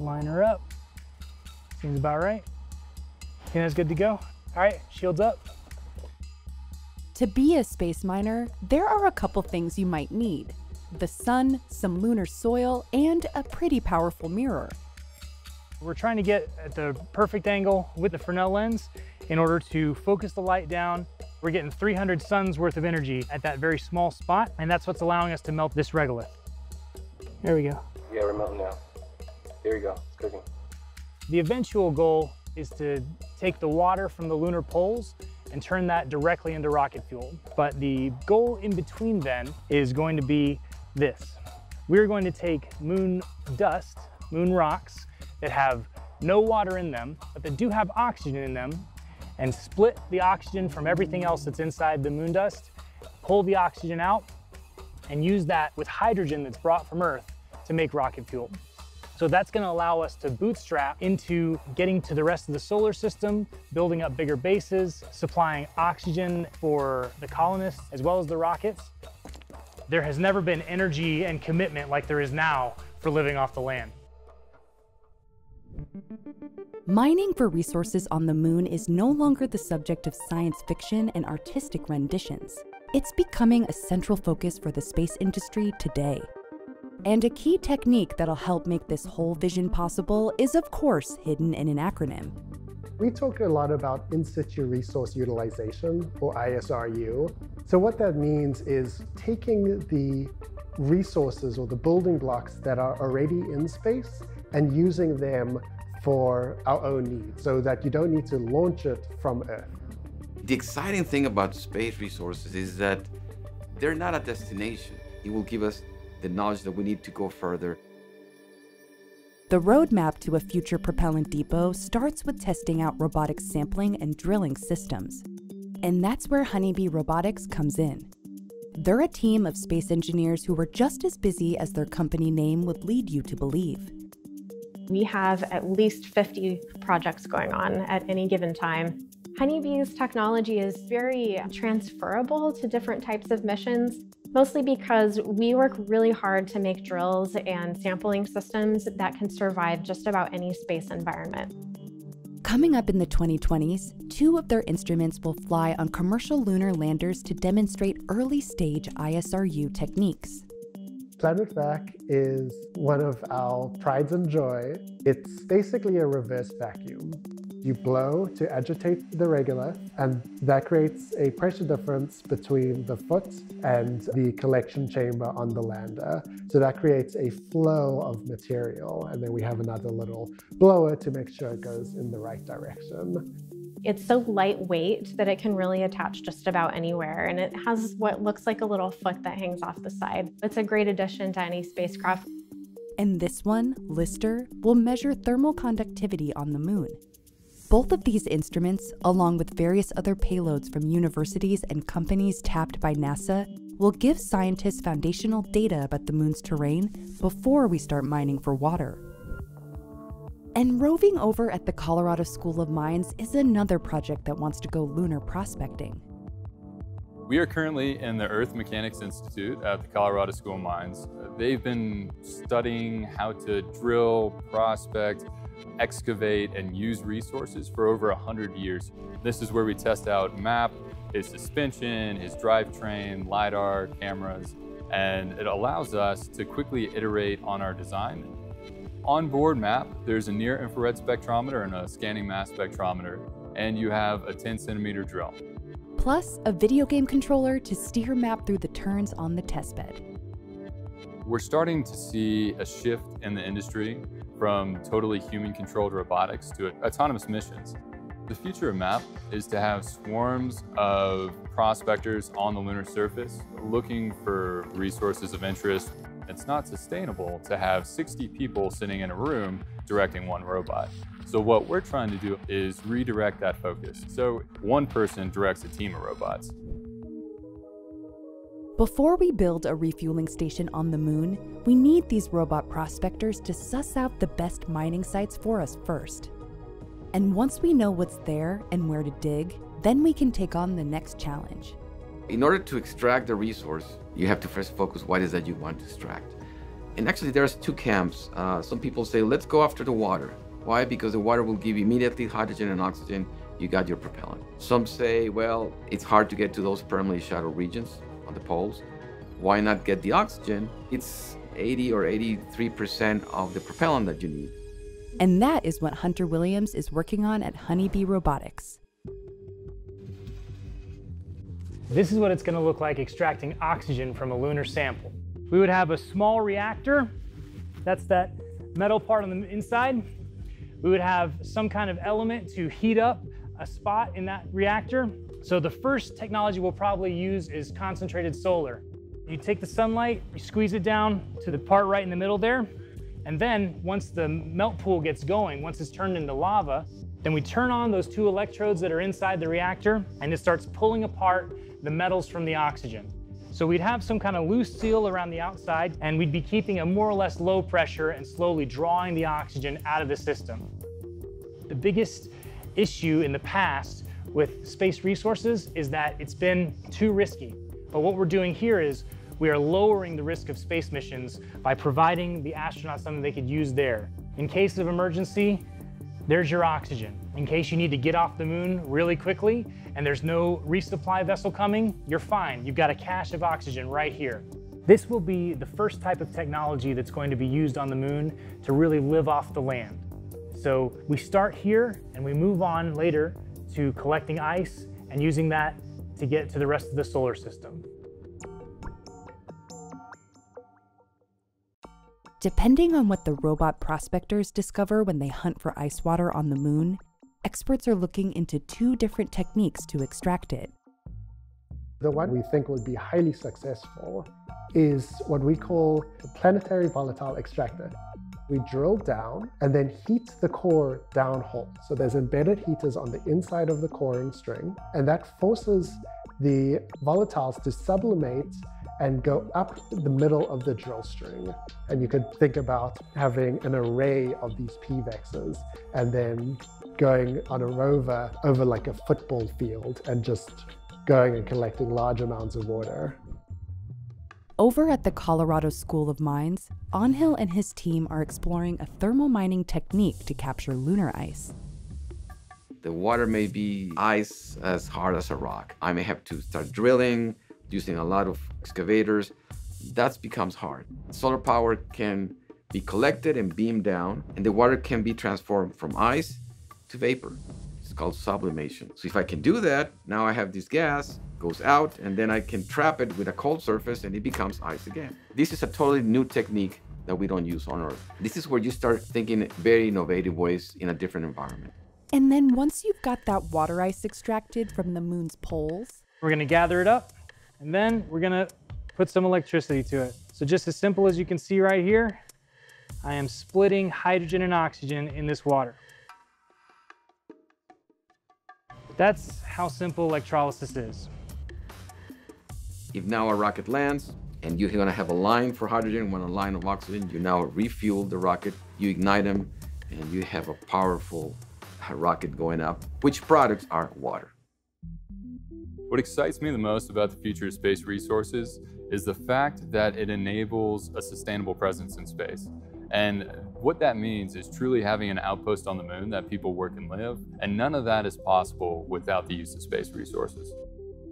line her up. Seems about right. Think that's good to go? All right, shields up. To be a space miner, there are a couple things you might need the sun, some lunar soil, and a pretty powerful mirror. We're trying to get at the perfect angle with the Fresnel lens in order to focus the light down. We're getting 300 suns worth of energy at that very small spot, and that's what's allowing us to melt this regolith. There we go. Yeah, we're melting now. There you go, it's cooking. The eventual goal is to take the water from the lunar poles and turn that directly into rocket fuel. But the goal in between then is going to be this. We're going to take moon dust, moon rocks that have no water in them, but that do have oxygen in them, and split the oxygen from everything else that's inside the moon dust, pull the oxygen out, and use that with hydrogen that's brought from Earth to make rocket fuel. So that's gonna allow us to bootstrap into getting to the rest of the solar system, building up bigger bases, supplying oxygen for the colonists as well as the rockets. There has never been energy and commitment like there is now for living off the land. Mining for resources on the moon is no longer the subject of science fiction and artistic renditions. It's becoming a central focus for the space industry today. And a key technique that'll help make this whole vision possible is, of course, hidden in an acronym. We talk a lot about in situ resource utilization, or ISRU. So, what that means is taking the resources or the building blocks that are already in space and using them for our own needs so that you don't need to launch it from Earth. The exciting thing about space resources is that they're not a destination. It will give us the knowledge that we need to go further. The roadmap to a future propellant depot starts with testing out robotic sampling and drilling systems. And that's where Honeybee Robotics comes in. They're a team of space engineers who are just as busy as their company name would lead you to believe. We have at least 50 projects going on at any given time. Honeybee's technology is very transferable to different types of missions mostly because we work really hard to make drills and sampling systems that can survive just about any space environment. Coming up in the 2020s, two of their instruments will fly on commercial lunar landers to demonstrate early stage ISRU techniques. PlanetVac is one of our prides and joy. It's basically a reverse vacuum. You blow to agitate the regolith, and that creates a pressure difference between the foot and the collection chamber on the lander. So that creates a flow of material, and then we have another little blower to make sure it goes in the right direction. It's so lightweight that it can really attach just about anywhere, and it has what looks like a little foot that hangs off the side. It's a great addition to any spacecraft. And this one, LISTER, will measure thermal conductivity on the moon. Both of these instruments, along with various other payloads from universities and companies tapped by NASA, will give scientists foundational data about the moon's terrain before we start mining for water. And roving over at the Colorado School of Mines is another project that wants to go lunar prospecting. We are currently in the Earth Mechanics Institute at the Colorado School of Mines. They've been studying how to drill, prospect, excavate, and use resources for over 100 years. This is where we test out MAP, his suspension, his drivetrain, LiDAR, cameras, and it allows us to quickly iterate on our design. On board MAP, there's a near infrared spectrometer and a scanning mass spectrometer, and you have a 10 centimeter drill. Plus, a video game controller to steer MAP through the turns on the testbed. We're starting to see a shift in the industry from totally human-controlled robotics to autonomous missions. The future of MAP is to have swarms of prospectors on the lunar surface looking for resources of interest. It's not sustainable to have 60 people sitting in a room directing one robot. So what we're trying to do is redirect that focus. So one person directs a team of robots. Before we build a refueling station on the moon, we need these robot prospectors to suss out the best mining sites for us first. And once we know what's there and where to dig, then we can take on the next challenge. In order to extract the resource, you have to first focus what is that you want to extract. And actually, there's two camps. Uh, some people say, let's go after the water. Why? Because the water will give you immediately hydrogen and oxygen. You got your propellant. Some say, well, it's hard to get to those permanently shadowed regions on the poles. Why not get the oxygen? It's 80 or 83% of the propellant that you need. And that is what Hunter Williams is working on at Honeybee Robotics. This is what it's going to look like extracting oxygen from a lunar sample. We would have a small reactor. That's that metal part on the inside. We would have some kind of element to heat up a spot in that reactor. So the first technology we'll probably use is concentrated solar. You take the sunlight, you squeeze it down to the part right in the middle there, and then once the melt pool gets going, once it's turned into lava, then we turn on those two electrodes that are inside the reactor and it starts pulling apart the metals from the oxygen. So we'd have some kind of loose seal around the outside and we'd be keeping a more or less low pressure and slowly drawing the oxygen out of the system. The biggest issue in the past with space resources is that it's been too risky. But what we're doing here is we are lowering the risk of space missions by providing the astronauts something they could use there. In case of emergency, there's your oxygen. In case you need to get off the moon really quickly and there's no resupply vessel coming, you're fine. You've got a cache of oxygen right here. This will be the first type of technology that's going to be used on the moon to really live off the land. So we start here and we move on later to collecting ice and using that to get to the rest of the solar system. Depending on what the robot prospectors discover when they hunt for ice water on the moon, experts are looking into two different techniques to extract it. The one we think will be highly successful is what we call the planetary volatile extractor. We drill down and then heat the core downhole. So there's embedded heaters on the inside of the coring string, and that forces the volatiles to sublimate and go up the middle of the drill string. And you could think about having an array of these PVEXs and then going on a rover over like a football field and just going and collecting large amounts of water. Over at the Colorado School of Mines, Angel and his team are exploring a thermal mining technique to capture lunar ice. The water may be ice as hard as a rock. I may have to start drilling, using a lot of excavators, that becomes hard. Solar power can be collected and beamed down, and the water can be transformed from ice to vapor. It's called sublimation. So if I can do that, now I have this gas, goes out, and then I can trap it with a cold surface and it becomes ice again. This is a totally new technique that we don't use on Earth. This is where you start thinking very innovative ways in a different environment. And then once you've got that water ice extracted from the moon's poles, we're gonna gather it up and then we're gonna put some electricity to it. So just as simple as you can see right here, I am splitting hydrogen and oxygen in this water. That's how simple electrolysis is. If now a rocket lands and you're gonna have a line for hydrogen, one a line of oxygen, you now refuel the rocket, you ignite them, and you have a powerful rocket going up. Which products are water? What excites me the most about the future of space resources is the fact that it enables a sustainable presence in space. And what that means is truly having an outpost on the moon that people work and live, and none of that is possible without the use of space resources.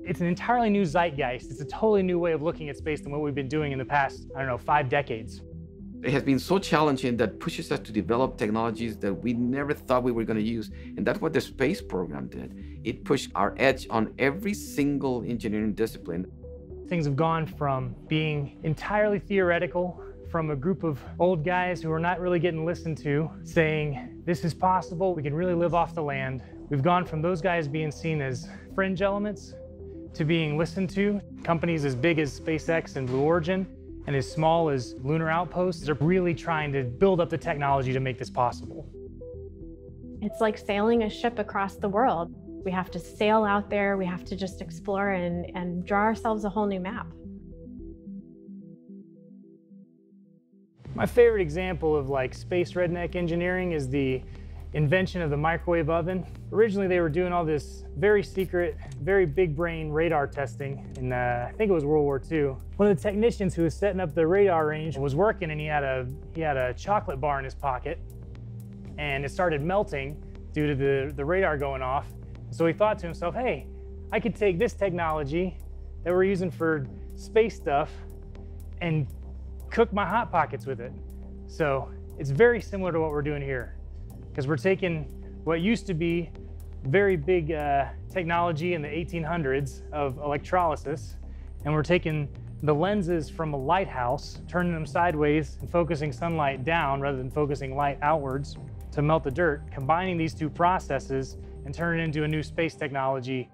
It's an entirely new zeitgeist. It's a totally new way of looking at space than what we've been doing in the past, I don't know, five decades. It has been so challenging that pushes us to develop technologies that we never thought we were going to use. And that's what the space program did. It pushed our edge on every single engineering discipline. Things have gone from being entirely theoretical from a group of old guys who are not really getting listened to saying, this is possible, we can really live off the land. We've gone from those guys being seen as fringe elements to being listened to. Companies as big as SpaceX and Blue Origin and as small as lunar outposts are really trying to build up the technology to make this possible. It's like sailing a ship across the world. We have to sail out there, we have to just explore and, and draw ourselves a whole new map. My favorite example of like space redneck engineering is the invention of the microwave oven. Originally, they were doing all this very secret, very big brain radar testing in, uh, I think it was World War II. One of the technicians who was setting up the radar range was working and he had a, he had a chocolate bar in his pocket and it started melting due to the, the radar going off. So he thought to himself, hey, I could take this technology that we're using for space stuff and cook my Hot Pockets with it. So it's very similar to what we're doing here because we're taking what used to be very big uh, technology in the 1800s of electrolysis, and we're taking the lenses from a lighthouse, turning them sideways and focusing sunlight down rather than focusing light outwards to melt the dirt, combining these two processes and turning it into a new space technology